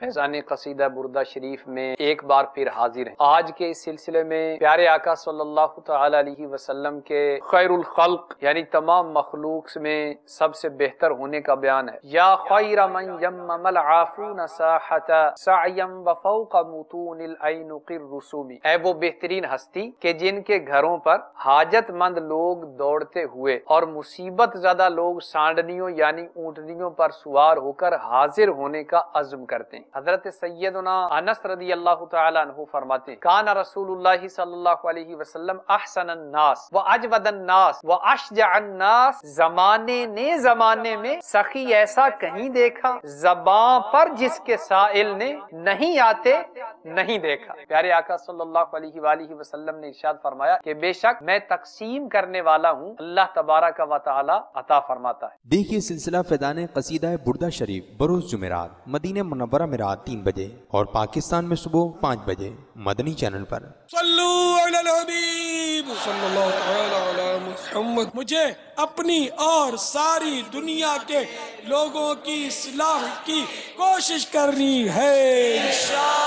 फैजान कसीदा बुरदा शरीफ में एक बार फिर हाजिर है। आज के इस सिलसिले में प्यारे आका सल्लल्लाहु अलैहि वसल्लम के खैरुल खल्क, यानी तमाम मखलूक में सबसे बेहतर होने का बयान है। या खैर मन यम्मल आफून साहता सायम व फौक मुतूनिल ऐनुकिर रुसूमी। है वो बेहतरीन हस्ती के जिनके घरों पर हाजतमंद लोग दौड़ते हुए और मुसीबत ज़्यादा लोग सांडनियों, यानी ऊँटनियों पर सुवार होकर हाजिर होने का अज़्म करते हैं। हज़रत सैदना अनस रदी अल्लाह तहु फरमाते, कान व व जमाने ने जमाने में सखी ऐसा कहीं देखा, जबां पर जिसके साइल ने नहीं आते नहीं देखा। प्यारे आका सल्लल्लाहु अलैहि वालिहि वसल्लम ने इरशाद फरमाया कि बेशक मैं तकसीम करने वाला हूँ अल्लाह तबारक व तआला अता फरमाता है। देखिए सिलसिला फैदान कसीदा बुरदा शरीफ बरोज जुमेरात मदीने मुनव्वरा में रात तीन बजे और पाकिस्तान में सुबह पाँच बजे मदनी चैनल पर। मुझे अपनी और सारी दुनिया के लोगों की इस्लाह की कोशिश करनी है। इंशाअल्लाह